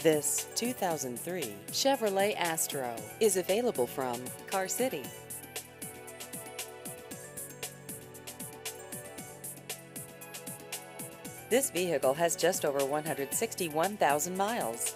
This 2003 Chevrolet Astro is available from Car City. This vehicle has just over 161,000 miles.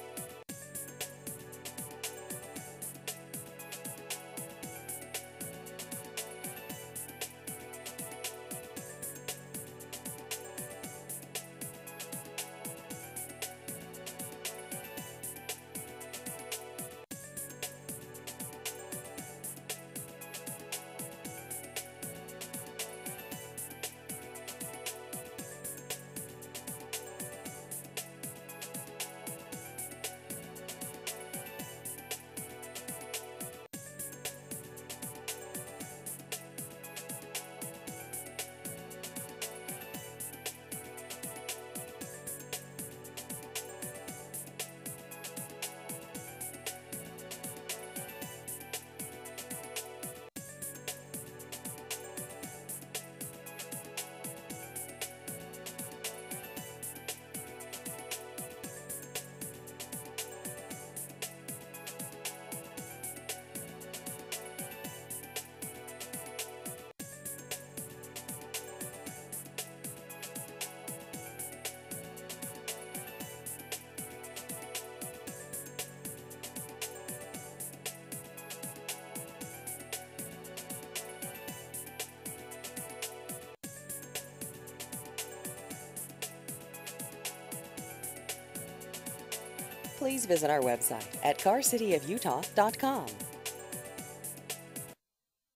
Please visit our website at carcityofutah.com.